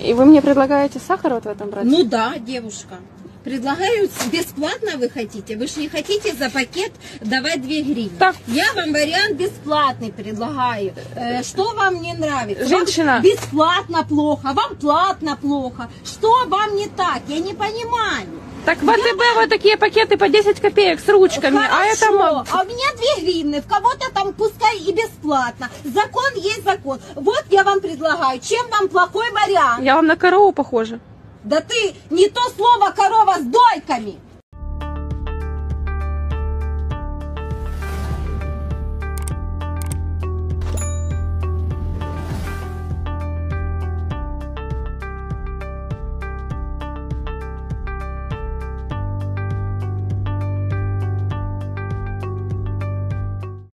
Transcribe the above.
И вы мне предлагаете сахар вот в этом брать? Ну да, девушка. Предлагаю бесплатно вы хотите. Вы же не хотите за пакет давать 2 гривны. Так. Я вам вариант бесплатный предлагаю. Э, что вам не нравится? Женщина. Вам бесплатно плохо, вам платно плохо. Что вам не так? Я не понимаю. Так в АТБ вот такие пакеты по 10 копеек с ручками, а это... Хорошо, а у меня 2 гривны, в кого-то там пускай и бесплатно. Закон есть закон. Вот я вам предлагаю. Чем вам плохой вариант? Я вам на корову похожа. Да ты не то слово корова с дойками.